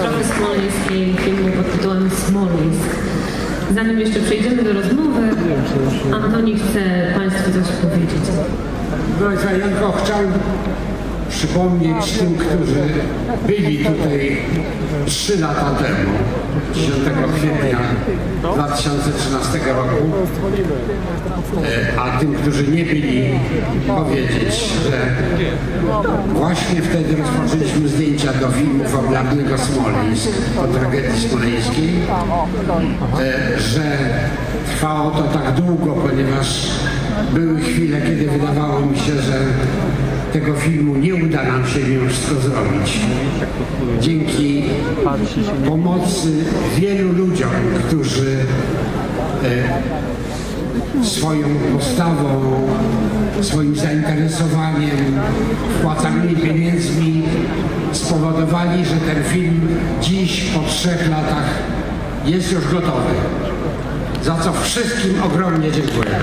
katastrofy smoleńskiej filmu pod tytułem Smoleńsk. Zanim jeszcze przejdziemy do rozmowy, Antoni chce Państwu coś powiedzieć. Proszę Państwa, ja tylko chciałem przypomnieć tym, którzy byli tutaj trzy lata temu, 10 kwietnia 2013 roku, e, a tym, którzy nie byli, powiedzieć, że właśnie wtedy rozpoczęliśmy zdjęcia do filmu fabularnego Smoleńsk, o tragedii smoleńskiej, e, że trwało to tak długo, ponieważ były chwile, kiedy wydawało mi się, że tego filmu nie uda nam się wszystko zrobić. Dzięki pomocy wielu ludziom, którzy e, swoją postawą, swoim zainteresowaniem, wpłacanymi pieniędzmi spowodowali, że ten film dziś po trzech latach jest już gotowy. Za co wszystkim ogromnie dziękuję.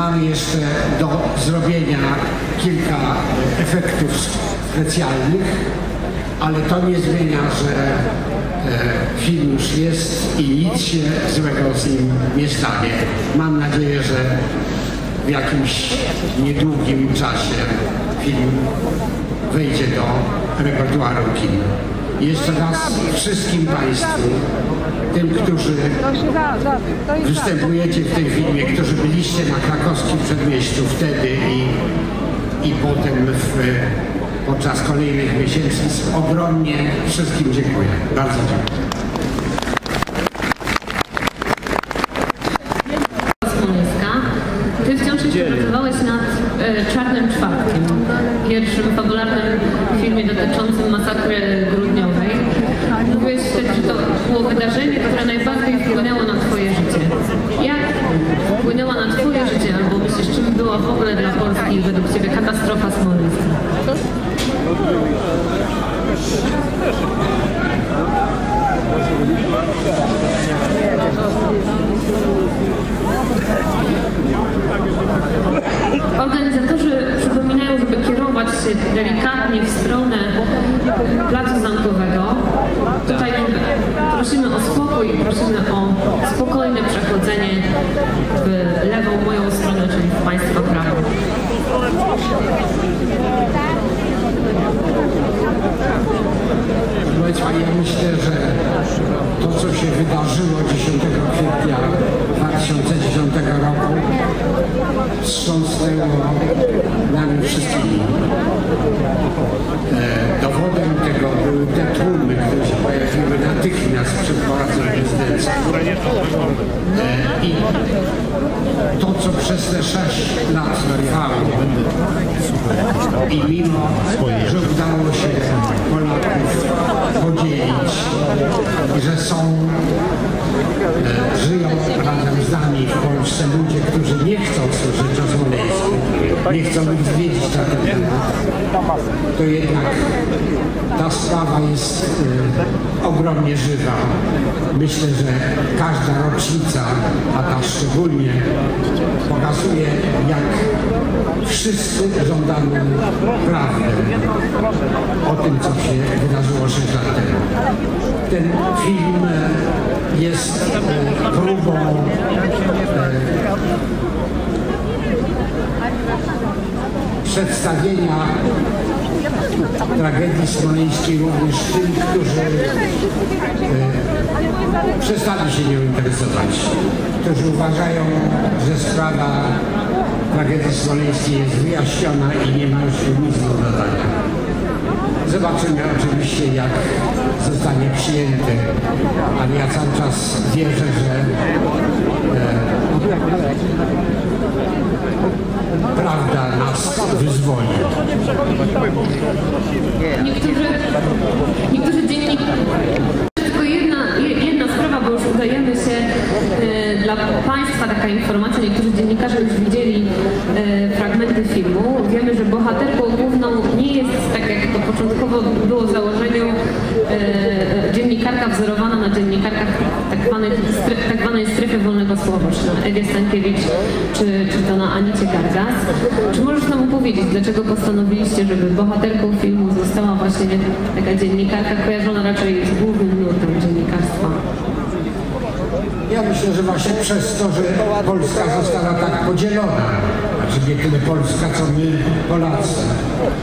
Mamy jeszcze do zrobienia kilka efektów specjalnych, ale to nie zmienia, że e, film już jest i nic się złego z nim nie stanie. Mam nadzieję, że w jakimś niedługim czasie film wejdzie do repertuaru kin. Jeszcze raz wszystkim Państwu, tym, którzy występujecie w tym filmie, którzy byliście na krakowskim przedmieściu wtedy i, i potem w, podczas kolejnych miesięcy, ogromnie wszystkim dziękuję. Bardzo dziękuję. Ty wciąż jeszcze pracowałeś nad e, Czarnym Czwartkiem, pierwszym fabularnym filmie dotyczącym masakry grudniowej. Mówiłeś wtedy, że to było wydarzenie, które najbardziej wpłynęło na Twoje życie. Jak wpłynęła na Twoje życie, albo myślisz, czym była w ogóle dla Polski według Ciebie katastrofa smoleńska? Organizatorzy przypominają, żeby kierować się delikatnie w stronę placu zamkowego. Tutaj prosimy o spokój i prosimy o spokojne przechodzenie w lewą moją stronę, czyli w Państwa prawo. Proszę Państwa, ja myślę, że to, co się wydarzyło 10 kwietnia 2010 roku, wstrząsnęło nami wszystkimi. E, dowodem tego były te tłumy, które się pojawiły natychmiast przed Pałacem Prezydenckim. E, I to, co przez te sześć lat trwało i mimo, że udało się Polaków podzielić że są, e, żyją razem z nami w Polsce ludzie, którzy nie chcą słyszeć o Smoleńsku, nie chcą ich zwiedzić na ten temat, to jednak ta sprawa jest e, ogromnie żywa. Myślę, że każda rocznica, a ta szczególnie, pokazuje, jak wszyscy żądamy prawdy o tym, co się wydarzyło 6 lat temu. Ten film e, jest e, próbą e, przedstawienia tragedii smoleńskiej również tym, którzy przestali się nią interesować, którzy uważają, że sprawa tragedii smoleńskiej jest wyjaśniona i nie ma już nic do dodania. Zobaczymy oczywiście, jak zostanie przyjęty, ale ja cały czas wierzę, że e, prawda nas wyzwoli. Niektórzy, niektórzy dziennikarze... Tylko jedna, je- jedna sprawa, bo już udajemy się e, dla Państwa taka informacja. Niektórzy dziennikarze już widzieli e, fragmenty filmu. Wiemy, że bohaterką główną nie jest, tak jak to początkowo było w założeniu, e, dziennikarka wzorowana na dziennikarkach tak zwanej, stre, tak zwanej strefy wolnego Ewa Słowacz, na Ewie Stankiewicz, czy, czy to na Anicie Gargas. Czy możesz nam opowiedzieć, dlaczego postanowiliście, żeby bohaterką filmu została właśnie taka dziennikarka kojarzona raczej z głównym nurtem dziennikarstwa? Ja myślę, że właśnie przez to, że Polska została tak podzielona, znaczy nie tyle Polska, co my Polacy,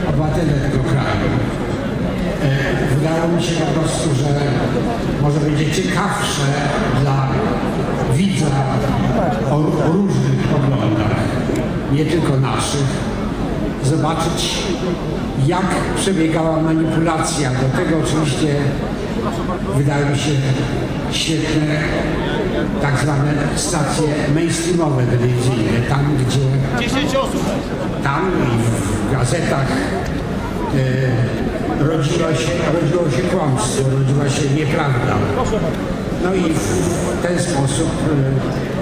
obywatele tego kraju. E, wydało mi się po prostu, że może będzie ciekawsze dla widza o, o różnych poglądach, nie tylko naszych, zobaczyć jak przebiegała manipulacja. Do tego oczywiście wydaje mi się świetne tak zwane stacje mainstreamowe telewizyjne, tam gdzie 10 osób. tam i w gazetach e, rodziło, się, rodziło się kłamstwo, rodziła się nieprawda. No i w ten sposób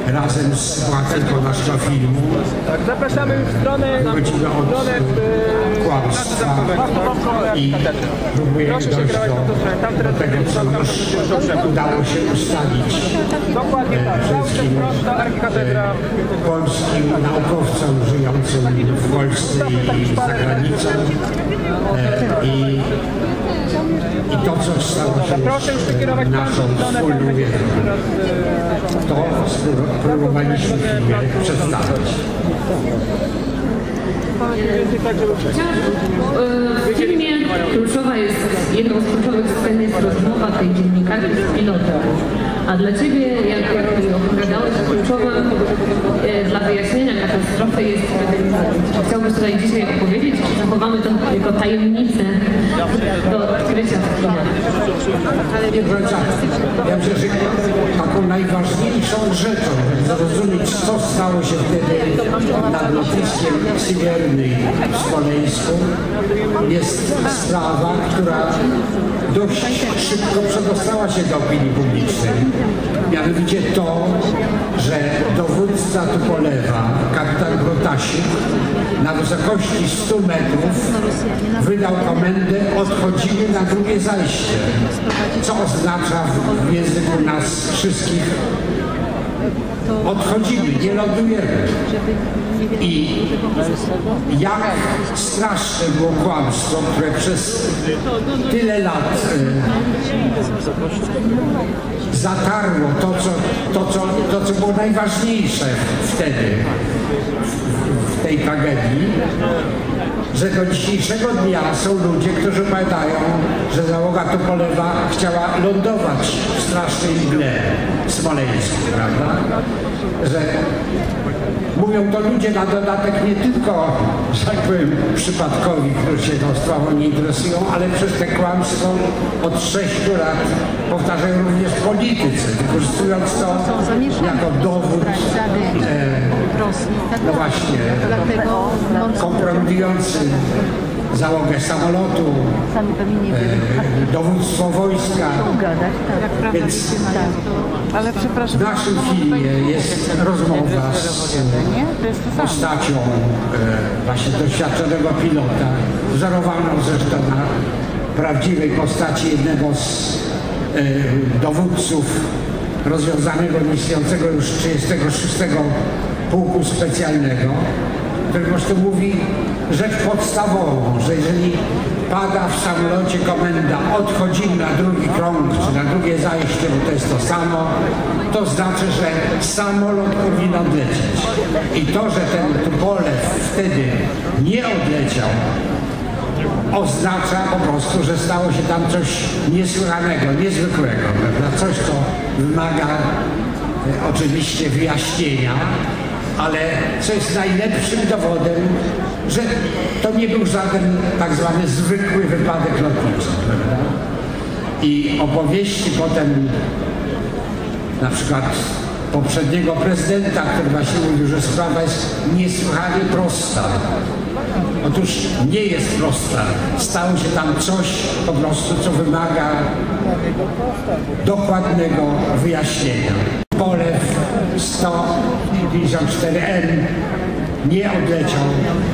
e, razem z bohaterką naszego filmu Tak, zapraszamy w stronę, wychodzimy od stronę e, e, kłamstwa i próbujemy dojść do, tego, co już udało się ustalić Dokładnie tak. Czas wszystkim arkikatedra. polskim naukowcom żyjącym w Polsce i za granicą e, i, i to, co stało się naszą wspólną wiedzą. e, To próbowaliśmy przedstawić. więcej tak, żeby E, W filmie kluczowa jest, jedną z kluczowych scen jest rozmowa tej dziennikarki z pilotem. A dla Ciebie, jak, opowiadałeś, kluczowym e, dla wyjaśnienia katastrofy jest chciałbyś tutaj dzisiaj opowiedzieć, czy zachowamy to jako tajemnicę do odkrycia w filmie? Ja myślę, że taką najważniejszą rzeczą, żeby zrozumieć, co stało się wtedy nad lotniskiem Siwierny w Smoleńsku, jest sprawa, która dość szybko przedostała się do opinii publicznej. Mianowicie to, że dowódca Tupolewa, kapitan Protasik, na wysokości 100 metrów wydał komendę odchodzimy na drugie zajście, co oznacza w języku nas wszystkich odchodzimy, nie lądujemy. I jak straszne było kłamstwo, które przez tyle lat e, zatarło to co, to, co, to, co było najważniejsze wtedy w, w tej tragedii, że do dzisiejszego dnia są ludzie, którzy pamiętają, że załoga Tupolewa chciała lądować w strasznej mgle w Smoleńsku, prawda? Że mówią to ludzie na dodatek nie tylko, że tak powiem, przypadkowi, którzy się tą sprawą nie interesują, ale przez te kłamstwo od sześciu lat powtarzają również politycy, wykorzystując to jako dowód e, no właśnie, Dlatego kompromitujący załogę samolotu, sami pewnie nie wiem, e, dowództwo wojska. gadać, tak. Więc tak. Ale w przepraszam, naszym filmie jest rozmowa z postacią e, właśnie doświadczonego pilota, wzorowaną zresztą na prawdziwej postaci jednego z e, dowódców rozwiązanego, istniejącego już 36 Pułku Specjalnego, który po prostu mówi rzecz podstawową, że jeżeli pada w samolocie komenda odchodzimy na drugi krąg, czy na drugie zajście, bo to jest to samo, to znaczy, że samolot powinien odlecieć. I to, że ten Tupolew wtedy nie odleciał, oznacza po prostu, że stało się tam coś niesłychanego, niezwykłego, prawda? Coś, co wymaga e, oczywiście wyjaśnienia, ale co jest najlepszym dowodem, że to nie był żaden tak zwany zwykły wypadek lotniczy, prawda? I opowieści potem na przykład poprzedniego prezydenta, który właśnie mówił, że sprawa jest niesłychanie prosta. Otóż nie jest prosta. Stało się tam coś po prostu, co wymaga dokładnego wyjaśnienia. Polew 154N nie odleciał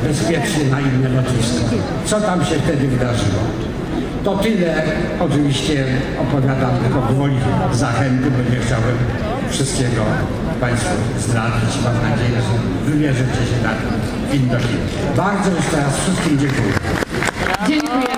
bezpiecznie na inne lotnisko. Co tam się wtedy wydarzyło? To tyle. Oczywiście opowiadam tylko gwoli zachęty, bo nie chciałem wszystkiego Państwu zdradzić. Mam nadzieję, że wybierzecie się na film do kina. Bardzo jeszcze raz wszystkim dziękuję. Dziękujemy.